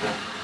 네.